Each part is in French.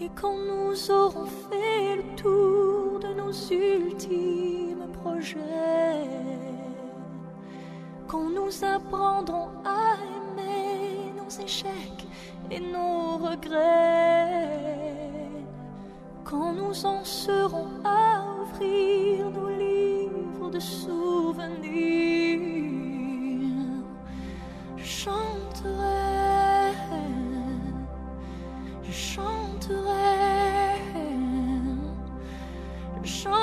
Et quand nous aurons fait le tour de nos ultimes projets, quand nous apprendrons à aimer nos échecs et nos regrets, quand nous en serons à ouvrir nos livres de souvenirs, je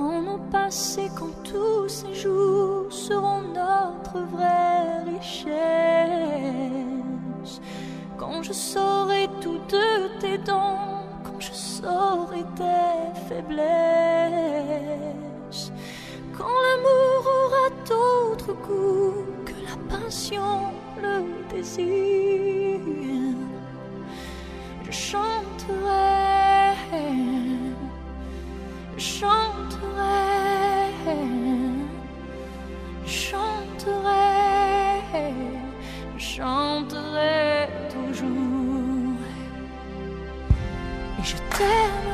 Quand nos passés, quand tous ces jours seront notre vraie richesse. Quand je saurai tout de tes dons, quand je saurai tes faiblesses. Quand l'amour aura d'autres goûts que la passion, le désir. Je chanterai chanterai, chanterai, chanterai toujours. Et je t'aimerai,